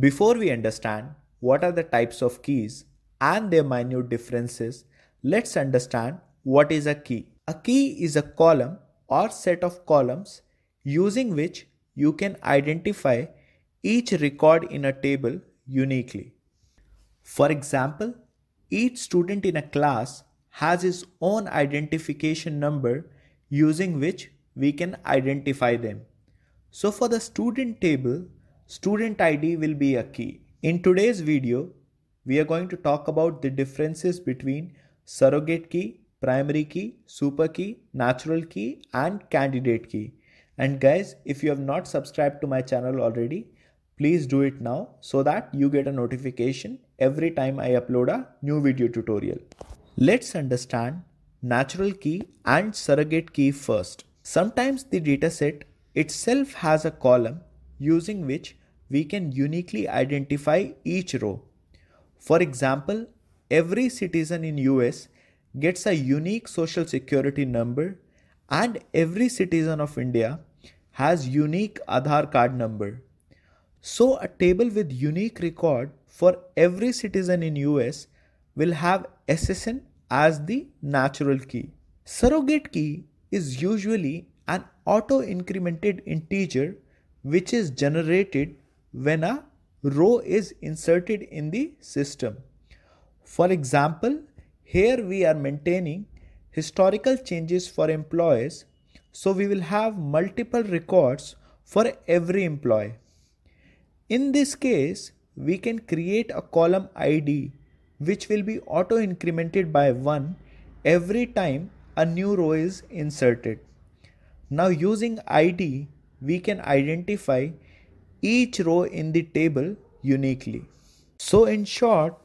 Before we understand what are the types of keys and their minute differences, let's understand what is a key. A key is a column or set of columns using which you can identify each record in a table uniquely. For example, each student in a class has his own identification number using which we can identify them. So for the student table, student ID will be a key. In today's video, we are going to talk about the differences between surrogate key, primary key, super key, natural key and candidate key. And guys, if you have not subscribed to my channel already, please do it now so that you get a notification every time I upload a new video tutorial. Let's understand natural key and surrogate key first. Sometimes the dataset itself has a column using which we can uniquely identify each row. For example, every citizen in US gets a unique social security number and every citizen of India has unique Aadhaar card number. So a table with unique record for every citizen in US will have SSN as the natural key. Surrogate key is usually an auto-incremented integer which is generated when a row is inserted in the system. For example, here we are maintaining historical changes for employees so we will have multiple records for every employee. In this case, we can create a column ID which will be auto incremented by 1 every time a new row is inserted. Now using ID, we can identify each row in the table uniquely. So in short,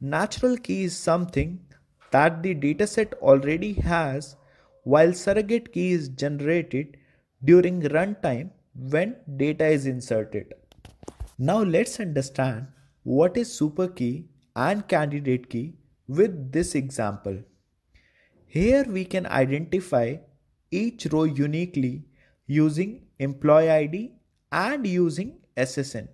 natural key is something that the dataset already has while surrogate key is generated during runtime when data is inserted. Now let's understand what is super key and candidate key with this example. Here we can identify each row uniquely using employee ID and using SSN.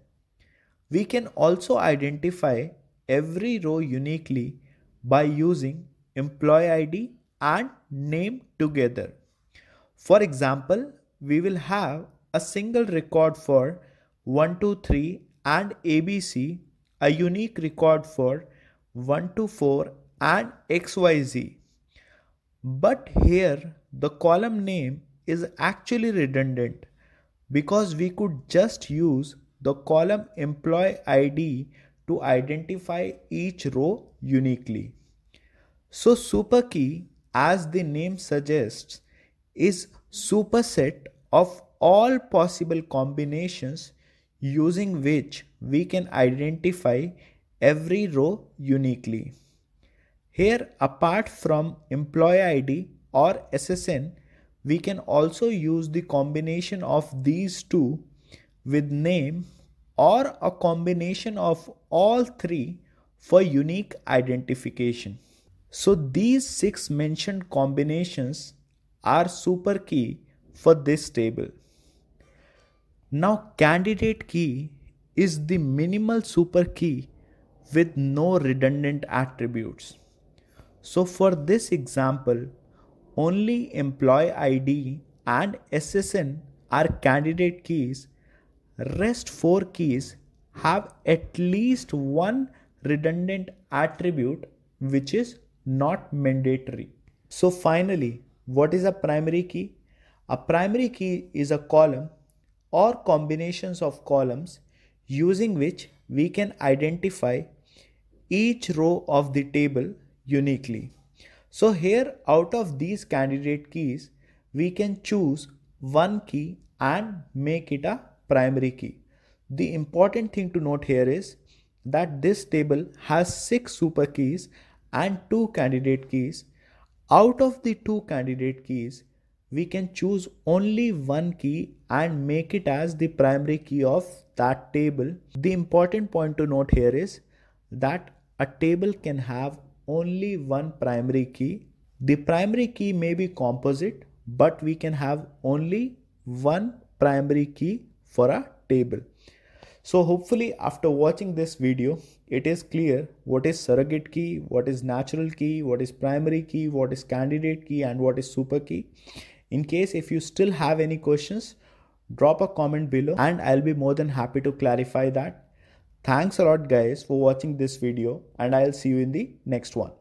We can also identify every row uniquely by using employee ID and name together. For example, we will have a single record for 123 and ABC, a unique record for 124 and XYZ. But here the column name is actually redundant because we could just use the column employee ID to identify each row uniquely. So super key as the name suggests is superset of all possible combinations using which we can identify every row uniquely. Here apart from employee ID or SSN, we can also use the combination of these two with name or a combination of all three for unique identification. So these six mentioned combinations are super key for this table. Now candidate key is the minimal super key with no redundant attributes. So for this example, only employee ID and SSN are candidate keys. Rest four keys have at least one redundant attribute which is not mandatory. So finally, what is a primary key? A primary key is a column or combinations of columns using which we can identify each row of the table uniquely. So here out of these candidate keys, we can choose one key and make it a primary key. The important thing to note here is that this table has six super keys and two candidate keys. Out of the two candidate keys, we can choose only one key and make it as the primary key of that table. The important point to note here is that a table can have only one primary key. The primary key may be composite, but we can have only one primary key for a table. So hopefully after watching this video, it is clear what is surrogate key, what is natural key, what is primary key, what is candidate key and what is super key. In case if you still have any questions, drop a comment below and I'll be more than happy to clarify that. Thanks a lot guys for watching this video and I'll see you in the next one.